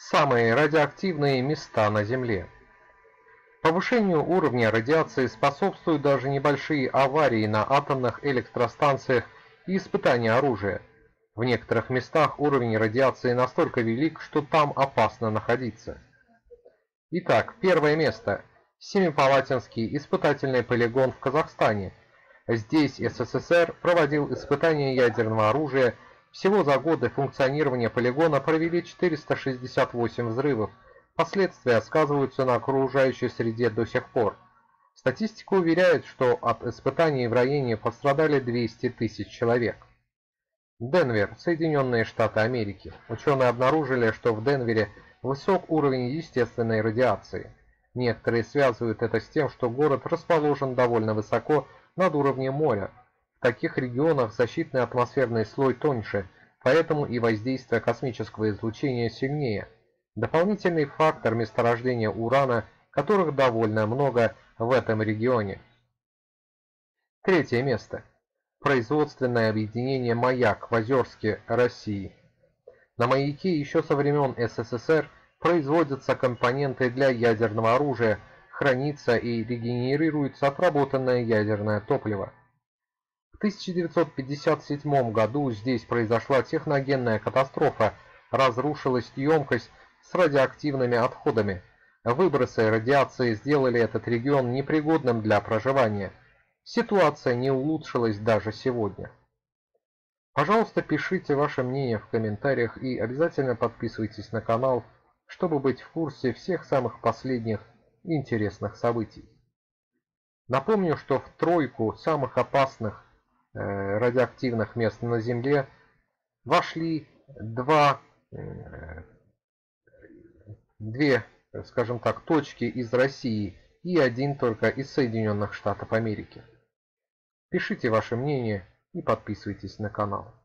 Самые радиоактивные места на Земле. Повышению уровня радиации способствуют даже небольшие аварии на атомных электростанциях и испытания оружия. В некоторых местах уровень радиации настолько велик, что там опасно находиться. Итак, первое место. Семипалатинский испытательный полигон в Казахстане. Здесь СССР проводил испытания ядерного оружия. Всего за годы функционирования полигона провели 468 взрывов. Последствия сказываются на окружающей среде до сих пор. Статистика уверяет, что от испытаний в районе пострадали 200 тысяч человек. Денвер, Соединенные Штаты Америки. Ученые обнаружили, что в Денвере высок уровень естественной радиации. Некоторые связывают это с тем, что город расположен довольно высоко над уровнем моря. В таких регионах защитный атмосферный слой тоньше, поэтому и воздействие космического излучения сильнее. Дополнительный фактор месторождения урана, которых довольно много в этом регионе. Третье место производственное объединение «Маяк» в Озерске, России. На «Маяке» еще со времен СССР производятся компоненты для ядерного оружия, хранится и регенерируется отработанное ядерное топливо. В 1957 году здесь произошла техногенная катастрофа, разрушилась емкость с радиоактивными отходами. Выбросы радиации сделали этот регион непригодным для проживания – Ситуация не улучшилась даже сегодня. Пожалуйста, пишите ваше мнение в комментариях и обязательно подписывайтесь на канал, чтобы быть в курсе всех самых последних интересных событий. Напомню, что в тройку самых опасных радиоактивных мест на Земле вошли два, э, две, скажем так, точки из России и один только из Соединенных Штатов Америки. Пишите ваше мнение и подписывайтесь на канал.